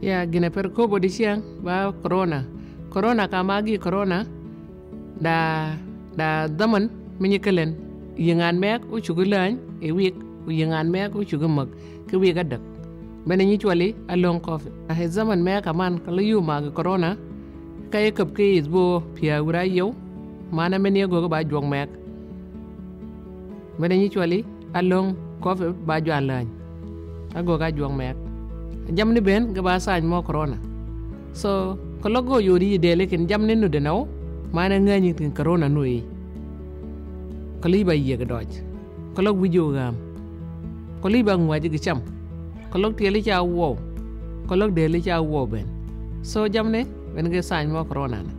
ya gina per ko bodi siang ba corona. Corona ka magi corona. Da da daman minyi kelen. Yingan mek u chugu lan e wik u yingan mek u chugu mak ke wi ga dak bene nyi chwali a long covid a he zaman mek aman kala yu mag corona. Kay kap ke izbo pia ura yow mana men ye go ba jong mek bene nyi chwali a long covid ba jwan lan a go ga jong mek jam ni ben ga ba sañ mo corona. So ko logo yori dele ken jam ni nu de naw mana ngani tin corona no yi. Ko li ba ye ga doj. Ko log wijo gam ko li ba ngwa ji cham. Ko log te li cha wo. Ko log de li cha wo ben. So jam ne ben ga sañ mo corona na.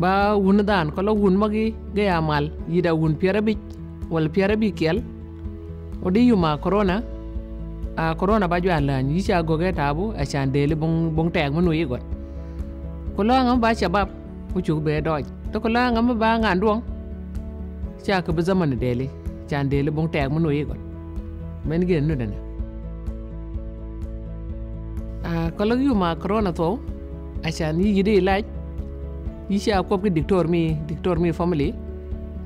Ba wun dan ko log wun magi ga ya mal yida wun piara bi wal piara bi kel odi yuma corona a corona ba jwa lan yi cha go ga tabu a chan de li bong bong tek mo no yi got ko lo ngam ba cha bab ku chu be doj to ko la ngam ba ngan duong cha ka ba zaman dele chan dele bong tek mo no yi got men gen no dana a ko lo yu ma corona to a chan yi yide laj yi cha ko ki diktor mi diktor mi family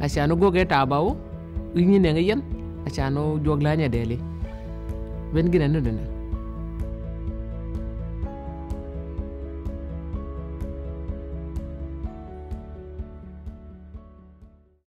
a chan go ga tabaw yi ni ne ngayen a chan no jog la nya dele ben wenn gerendet werden.